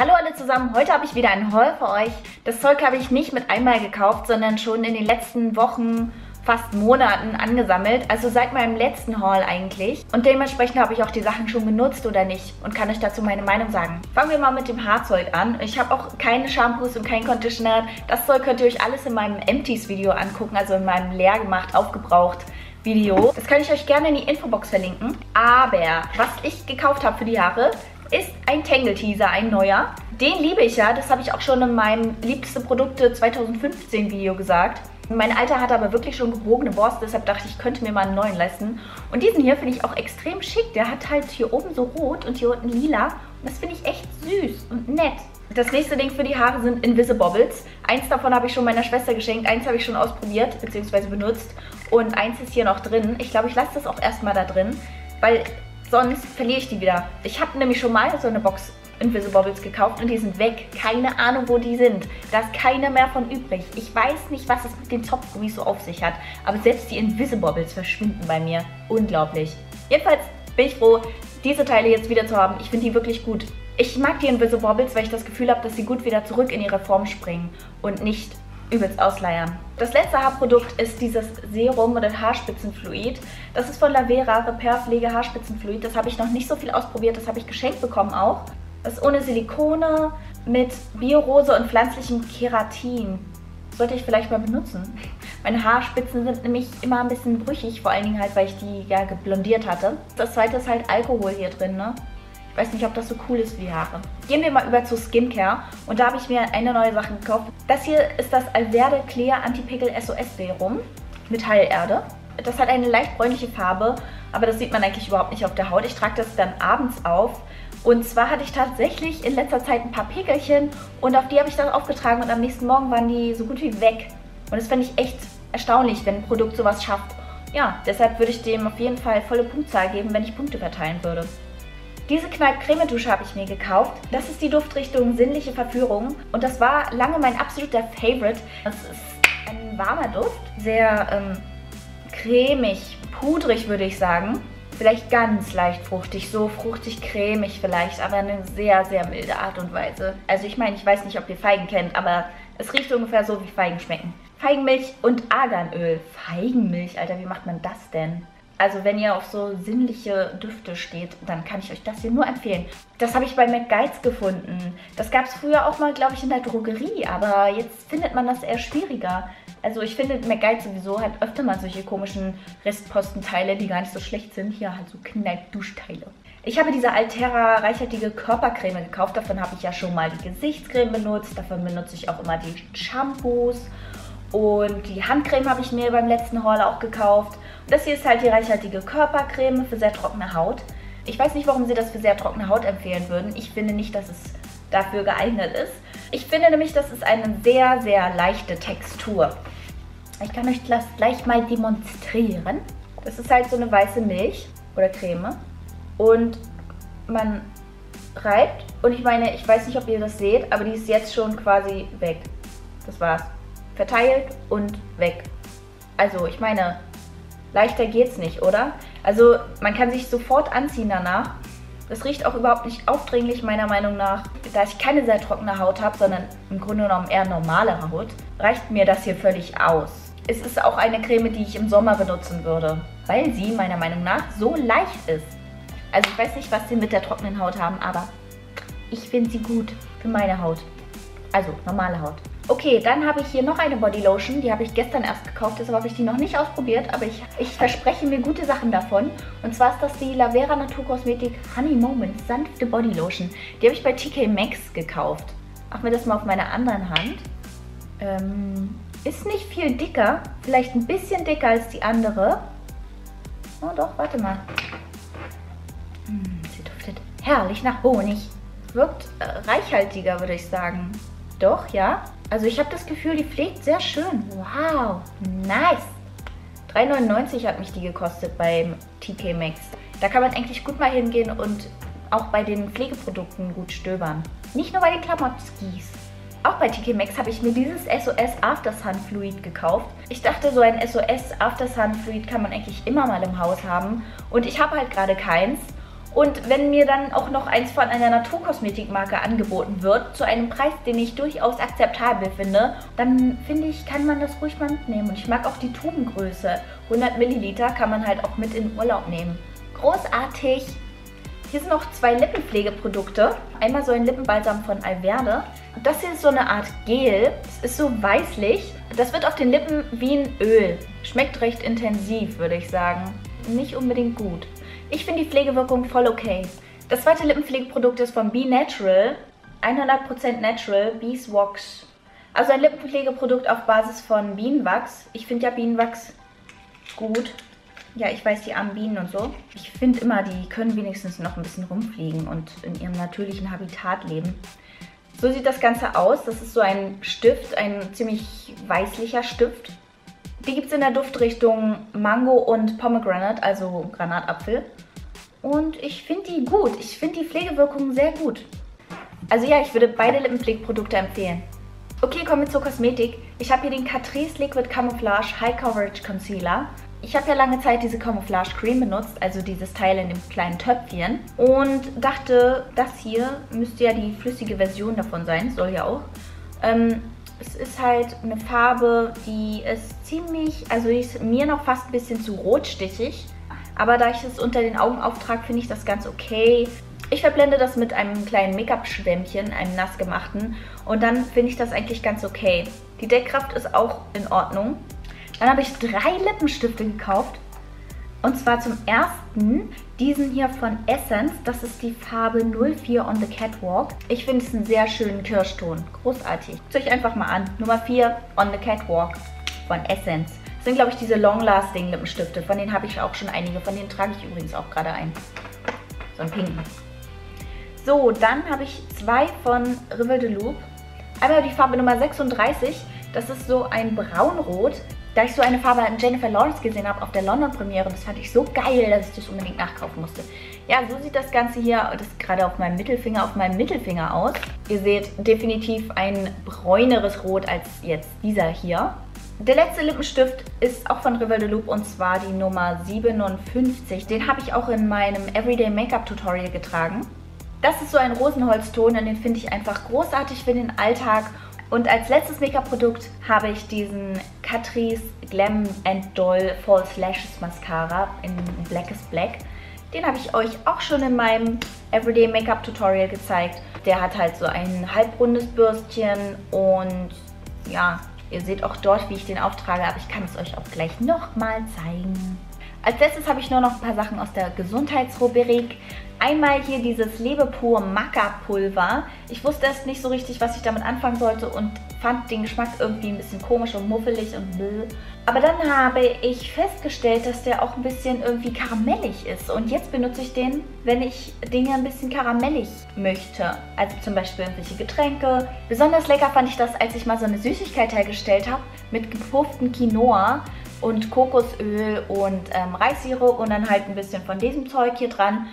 Hallo alle zusammen, heute habe ich wieder ein Haul für euch. Das Zeug habe ich nicht mit einmal gekauft, sondern schon in den letzten Wochen, fast Monaten angesammelt. Also seit meinem letzten Haul eigentlich. Und dementsprechend habe ich auch die Sachen schon genutzt oder nicht und kann euch dazu meine Meinung sagen. Fangen wir mal mit dem Haarzeug an. Ich habe auch keine Shampoos und kein Conditioner. Das Zeug könnt ihr euch alles in meinem Empties Video angucken, also in meinem leer gemacht, aufgebraucht Video. Das kann ich euch gerne in die Infobox verlinken. Aber was ich gekauft habe für die Haare, ist ein Tangle Teaser, ein neuer. Den liebe ich ja, das habe ich auch schon in meinem liebste Produkte 2015 Video gesagt. Mein alter hat aber wirklich schon gehobene Borste, deshalb dachte ich, ich könnte mir mal einen neuen leisten. Und diesen hier finde ich auch extrem schick. Der hat halt hier oben so rot und hier unten lila. Und das finde ich echt süß und nett. Das nächste Ding für die Haare sind Invisibobbles. Eins davon habe ich schon meiner Schwester geschenkt, eins habe ich schon ausprobiert bzw. benutzt und eins ist hier noch drin. Ich glaube, ich lasse das auch erstmal da drin, weil sonst verliere ich die wieder. Ich habe nämlich schon mal so eine Box Invisibobbles gekauft und die sind weg. Keine Ahnung, wo die sind. Da ist keiner mehr von übrig. Ich weiß nicht, was es mit den Zopfgummis so auf sich hat, aber selbst die Invisibobbles verschwinden bei mir. Unglaublich. Jedenfalls bin ich froh, diese Teile jetzt wieder zu haben. Ich finde die wirklich gut. Ich mag die Invisibobbles, weil ich das Gefühl habe, dass sie gut wieder zurück in ihre Form springen und nicht übelst ausleiern. Das letzte Haarprodukt ist dieses Serum oder Haarspitzenfluid. Das ist von Lavera Repair Pflege Haarspitzenfluid. Das habe ich noch nicht so viel ausprobiert, das habe ich geschenkt bekommen auch. Das ist ohne Silikone mit Biorose und pflanzlichem Keratin. Sollte ich vielleicht mal benutzen. Meine Haarspitzen sind nämlich immer ein bisschen brüchig, vor allen Dingen halt, weil ich die ja geblondiert hatte. Das zweite ist halt Alkohol hier drin, ne? Weiß nicht, ob das so cool ist wie Haare. Gehen wir mal über zu Skincare und da habe ich mir eine neue Sache gekauft. Das hier ist das Alverde Clear Anti-Pickel SOS Serum mit Heilerde. Das hat eine leicht bräunliche Farbe, aber das sieht man eigentlich überhaupt nicht auf der Haut. Ich trage das dann abends auf und zwar hatte ich tatsächlich in letzter Zeit ein paar Pickelchen und auf die habe ich dann aufgetragen und am nächsten Morgen waren die so gut wie weg. Und das fände ich echt erstaunlich, wenn ein Produkt sowas schafft. Ja, deshalb würde ich dem auf jeden Fall volle Punktzahl geben, wenn ich Punkte verteilen würde. Diese Kneipp-Cremedusche habe ich mir gekauft. Das ist die Duftrichtung Sinnliche Verführung. Und das war lange mein absoluter Favorite. Das ist ein warmer Duft. Sehr ähm, cremig, pudrig würde ich sagen. Vielleicht ganz leicht fruchtig, so fruchtig-cremig vielleicht, aber eine sehr, sehr milde Art und Weise. Also ich meine, ich weiß nicht, ob ihr Feigen kennt, aber es riecht ungefähr so, wie Feigen schmecken. Feigenmilch und Arganöl. Feigenmilch, Alter, wie macht man das denn? Also wenn ihr auf so sinnliche Düfte steht, dann kann ich euch das hier nur empfehlen. Das habe ich bei McGuides gefunden. Das gab es früher auch mal, glaube ich, in der Drogerie, aber jetzt findet man das eher schwieriger. Also ich finde McGuides sowieso hat öfter mal solche komischen Restpostenteile, die gar nicht so schlecht sind. Hier halt so Kneipp-Duschteile. Ich habe diese Altera reichhaltige Körpercreme gekauft. Davon habe ich ja schon mal die Gesichtscreme benutzt. Davon benutze ich auch immer die Shampoos. Und die Handcreme habe ich mir beim letzten Haul auch gekauft. Das hier ist halt die reichhaltige Körpercreme für sehr trockene Haut. Ich weiß nicht, warum sie das für sehr trockene Haut empfehlen würden. Ich finde nicht, dass es dafür geeignet ist. Ich finde nämlich, das ist eine sehr, sehr leichte Textur. Ich kann euch das gleich mal demonstrieren. Das ist halt so eine weiße Milch oder Creme. Und man reibt. Und ich meine, ich weiß nicht, ob ihr das seht, aber die ist jetzt schon quasi weg. Das war's verteilt und weg. Also ich meine, leichter geht's nicht, oder? Also man kann sich sofort anziehen danach. Das riecht auch überhaupt nicht aufdringlich meiner Meinung nach. Da ich keine sehr trockene Haut habe, sondern im Grunde genommen eher normale Haut, reicht mir das hier völlig aus. Es ist auch eine Creme, die ich im Sommer benutzen würde, weil sie meiner Meinung nach so leicht ist. Also ich weiß nicht, was sie mit der trockenen Haut haben, aber ich finde sie gut für meine Haut. Also normale Haut. Okay, dann habe ich hier noch eine Bodylotion. Die habe ich gestern erst gekauft, deshalb habe ich die noch nicht ausprobiert. Aber ich, ich verspreche mir gute Sachen davon. Und zwar ist das die Lavera Naturkosmetik Honey Moment sanfte Bodylotion. Die habe ich bei TK Maxx gekauft. Machen wir das mal auf meiner anderen Hand. Ähm, ist nicht viel dicker. Vielleicht ein bisschen dicker als die andere. Oh doch, warte mal. Hm, sie duftet herrlich nach Honig. Wirkt äh, reichhaltiger, würde ich sagen. Doch, ja. Also ich habe das Gefühl, die pflegt sehr schön. Wow, nice. 3,99 hat mich die gekostet beim TK Maxx. Da kann man eigentlich gut mal hingehen und auch bei den Pflegeprodukten gut stöbern. Nicht nur bei den Klamottskis. Auch bei TK Maxx habe ich mir dieses SOS After Sun Fluid gekauft. Ich dachte, so ein SOS After Sun Fluid kann man eigentlich immer mal im Haus haben. Und ich habe halt gerade keins. Und wenn mir dann auch noch eins von einer Naturkosmetikmarke angeboten wird, zu einem Preis, den ich durchaus akzeptabel finde, dann finde ich, kann man das ruhig mal mitnehmen. Und ich mag auch die Tubengröße. 100 Milliliter kann man halt auch mit in Urlaub nehmen. Großartig! Hier sind noch zwei Lippenpflegeprodukte. Einmal so ein Lippenbalsam von Alverde. Das hier ist so eine Art Gel. Es ist so weißlich. Das wird auf den Lippen wie ein Öl. Schmeckt recht intensiv, würde ich sagen. Nicht unbedingt gut. Ich finde die Pflegewirkung voll okay. Das zweite Lippenpflegeprodukt ist von Be Natural. 100% Natural Beeswax. Also ein Lippenpflegeprodukt auf Basis von Bienenwachs. Ich finde ja Bienenwachs gut. Ja, ich weiß, die armen Bienen und so. Ich finde immer, die können wenigstens noch ein bisschen rumfliegen und in ihrem natürlichen Habitat leben. So sieht das Ganze aus. Das ist so ein Stift, ein ziemlich weißlicher Stift. Die gibt es in der Duftrichtung Mango und Pomegranate, also Granatapfel. Und ich finde die gut. Ich finde die Pflegewirkung sehr gut. Also ja, ich würde beide Lippenpflegeprodukte empfehlen. Okay, kommen wir zur Kosmetik. Ich habe hier den Catrice Liquid Camouflage High Coverage Concealer. Ich habe ja lange Zeit diese Camouflage Cream benutzt, also dieses Teil in dem kleinen Töpfchen. Und dachte, das hier müsste ja die flüssige Version davon sein, soll ja auch. Ähm, es ist halt eine Farbe, die ist ziemlich, also die ist mir noch fast ein bisschen zu rotstichig. Aber da ich es unter den Augen auftrage, finde ich das ganz okay. Ich verblende das mit einem kleinen Make-up-Schwämmchen, einem nassgemachten. Und dann finde ich das eigentlich ganz okay. Die Deckkraft ist auch in Ordnung. Dann habe ich drei Lippenstifte gekauft. Und zwar zum ersten diesen hier von Essence. Das ist die Farbe 04 on the Catwalk. Ich finde es einen sehr schönen Kirschton. Großartig. Guckt euch einfach mal an. Nummer 4 on the Catwalk von Essence. Das sind, glaube ich, diese Long-Lasting Lippenstifte. Von denen habe ich auch schon einige. Von denen trage ich übrigens auch gerade einen. So einen pinken. So, dann habe ich zwei von Rivel de Loop. Einmal die Farbe Nummer 36. Das ist so ein Braunrot da ich so eine Farbe in Jennifer Lawrence gesehen habe auf der London-Premiere, das fand ich so geil, dass ich das unbedingt nachkaufen musste. Ja, so sieht das Ganze hier, das ist gerade auf meinem Mittelfinger, auf meinem Mittelfinger aus. Ihr seht definitiv ein bräuneres Rot als jetzt dieser hier. Der letzte Lippenstift ist auch von Rival de Loop und zwar die Nummer 57. Den habe ich auch in meinem Everyday Make-up Tutorial getragen. Das ist so ein Rosenholzton und den finde ich einfach großartig für den Alltag und als letztes Make-up-Produkt habe ich diesen Catrice Glam Doll False Lashes Mascara in Blackest Black. Den habe ich euch auch schon in meinem Everyday Make-up Tutorial gezeigt. Der hat halt so ein halbrundes Bürstchen und ja, ihr seht auch dort, wie ich den auftrage, aber ich kann es euch auch gleich nochmal zeigen. Als letztes habe ich nur noch ein paar Sachen aus der Gesundheitsrubrik. Einmal hier dieses Lebepur Maca Pulver. Ich wusste erst nicht so richtig, was ich damit anfangen sollte und fand den Geschmack irgendwie ein bisschen komisch und muffelig und bläh. Aber dann habe ich festgestellt, dass der auch ein bisschen irgendwie karamellig ist. Und jetzt benutze ich den, wenn ich Dinge ein bisschen karamellig möchte. Also zum Beispiel irgendwelche Getränke. Besonders lecker fand ich das, als ich mal so eine Süßigkeit hergestellt habe mit gepufften Quinoa und Kokosöl und ähm, Reissirup und dann halt ein bisschen von diesem Zeug hier dran.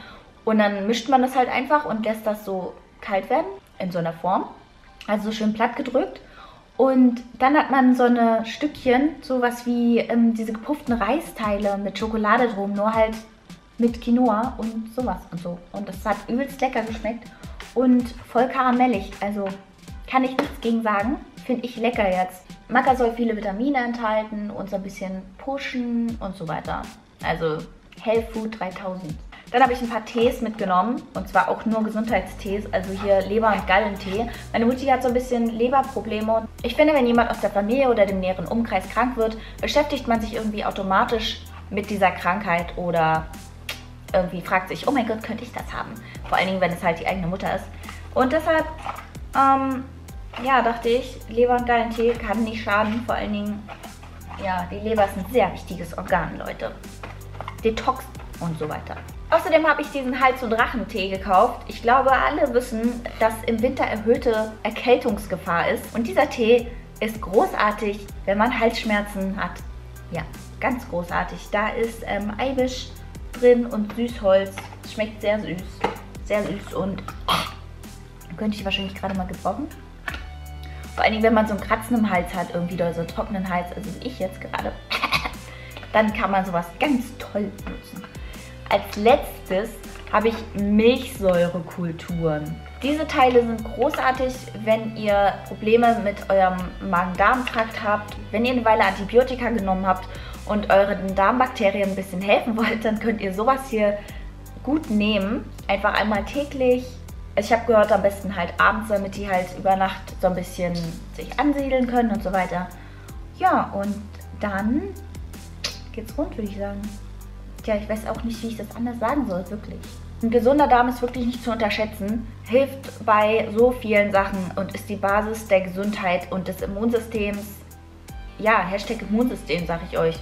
Und dann mischt man das halt einfach und lässt das so kalt werden in so einer Form. Also so schön platt gedrückt. Und dann hat man so eine Stückchen, sowas wie ähm, diese gepufften Reisteile mit Schokolade drum, nur halt mit Quinoa und sowas und so. Und das hat übelst lecker geschmeckt und voll karamellig. Also kann ich nichts gegen sagen. Finde ich lecker jetzt. Maca soll viele Vitamine enthalten und so ein bisschen pushen und so weiter. Also Health Food 3000. Dann habe ich ein paar Tees mitgenommen und zwar auch nur Gesundheitstees, also hier Leber- und Gallentee. Meine Mutti hat so ein bisschen Leberprobleme. Ich finde, wenn jemand aus der Familie oder dem näheren Umkreis krank wird, beschäftigt man sich irgendwie automatisch mit dieser Krankheit oder irgendwie fragt sich, oh mein Gott, könnte ich das haben? Vor allen Dingen, wenn es halt die eigene Mutter ist. Und deshalb, ähm, ja, dachte ich, Leber- und Gallentee kann nicht schaden. Vor allen Dingen, ja, die Leber ist ein sehr wichtiges Organ, Leute. Detox und so weiter. Außerdem habe ich diesen Hals- und Rachentee gekauft. Ich glaube, alle wissen, dass im Winter erhöhte Erkältungsgefahr ist. Und dieser Tee ist großartig, wenn man Halsschmerzen hat. Ja, ganz großartig. Da ist ähm, Eibisch drin und Süßholz. Schmeckt sehr süß. Sehr süß und könnte ich wahrscheinlich gerade mal gebrochen. Vor allen Dingen, wenn man so einen Kratzen im Hals hat, irgendwie oder so einen trockenen Hals, also wie ich jetzt gerade, dann kann man sowas ganz toll nutzen. Als letztes habe ich Milchsäurekulturen. Diese Teile sind großartig, wenn ihr Probleme mit eurem Magen-Darm-Trakt habt, wenn ihr eine Weile Antibiotika genommen habt und euren Darmbakterien ein bisschen helfen wollt, dann könnt ihr sowas hier gut nehmen. Einfach einmal täglich. Ich habe gehört, am besten halt abends, damit die halt über Nacht so ein bisschen sich ansiedeln können und so weiter. Ja, und dann geht's rund, würde ich sagen. Tja, ich weiß auch nicht, wie ich das anders sagen soll, wirklich. Ein gesunder Darm ist wirklich nicht zu unterschätzen, hilft bei so vielen Sachen und ist die Basis der Gesundheit und des Immunsystems. Ja, Hashtag Immunsystem, sag ich euch.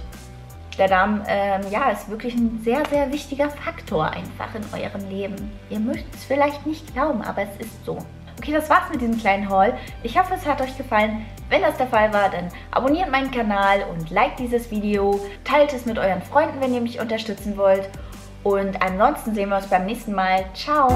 Der Darm, ähm, ja, ist wirklich ein sehr, sehr wichtiger Faktor einfach in eurem Leben. Ihr möchtet es vielleicht nicht glauben, aber es ist so. Okay, das war's mit diesem kleinen Haul. Ich hoffe, es hat euch gefallen. Wenn das der Fall war, dann abonniert meinen Kanal und liked dieses Video. Teilt es mit euren Freunden, wenn ihr mich unterstützen wollt. Und ansonsten sehen wir uns beim nächsten Mal. Ciao!